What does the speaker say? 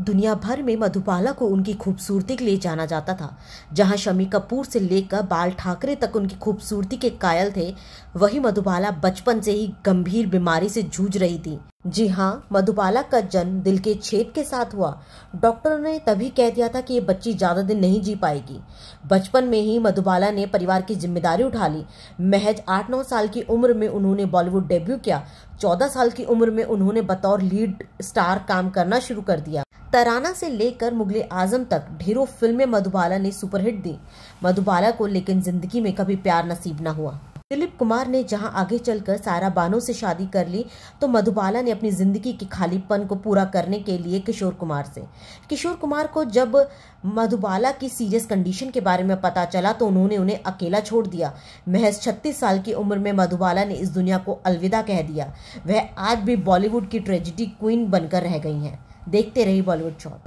दुनिया भर में मधुबाला को उनकी खूबसूरती के लिए जाना जाता था। जहाँ शमी कपूर से लेकर बाल ठाकरे तक उनकी खूबसूरती के कायल थे, वही मधुबाला बचपन से ही गंभीर बीमारी से जूझ रही थी। जी हाँ मधुबाला का जन्म दिल के छेद के साथ हुआ। डॉक्टरों ने तभी कह दिया था कि ये बच्ची ज़्यादा दिन नहीं जी पाएगी। बचपन में ही मधुबाला ने परिवार की ज़िम्मेदारी उठा ली। महज आठ नौ साल की उम्र में उन्होंने बॉलीवुड डेब्यू किया। चौदह साल की उम्र में उन्होंने बतौर लीड स्टार काम करना शुरू कर दिया। तराना से लेकर मुगले आज़म तक ढेरों फ़िल्में मधुबाला ने सुपरहिट दी। मधुबाला को लेकिन ज़िंदगी में कभी प्यार नसीब ना हुआ। दिलीप कुमार ने जहाँ आगे चलकर सारा बानो से शादी कर ली तो मधुबाला ने अपनी ज़िंदगी के खालीपन को पूरा करने के लिए किशोर कुमार से। किशोर कुमार को जब मधुबाला की सीरियस कंडीशन के बारे में पता चला तो उन्होंने उन्हें अकेला छोड़ दिया। महज 36 साल की उम्र में मधुबाला ने इस दुनिया को अलविदा कह दिया। वह आज भी बॉलीवुड की ट्रेजिडी क्वीन बनकर रह गई हैं। देखते रहिए बॉलीवुड शॉट